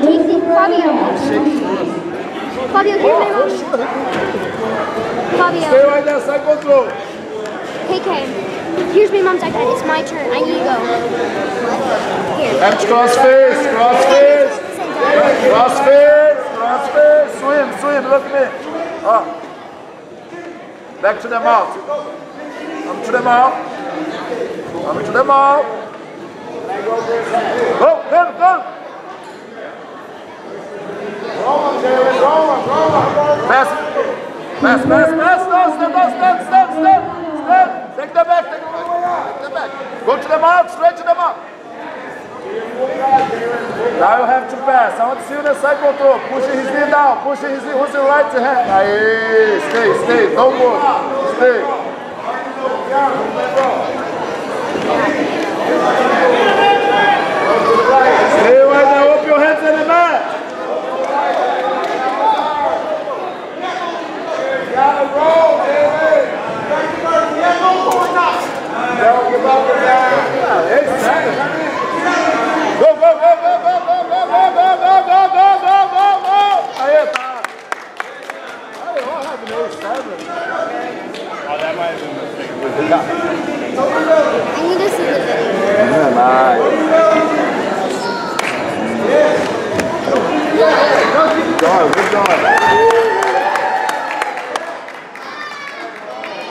Fabio. Fabio, here's my mom. Fabio. Stay right there, side control. KK. Here's my mom's iPad. It's my turn. I need to go. Here. Empty cross face, cross face. Cross face, cross face. Swim, swim, look at me. Up. Back to the mouth. Come to the mouth. Come to the mouth. Go, go, go. Pass. Pass, pass, pass. No, stand, no, stand, stand, stand. Stand. Take the back, take the back. Take the back. Go to the mouth, straight to the mouth. Now you have to pass. I want to see you the side control. Pushing his knee down. Pushing his knee. Who's the right hand? Aye. Stay, stay. Don't move. Stay. Oh, that might have been a mistake. I need to see the video. Yeah, nice. Yeah. Good job, good job.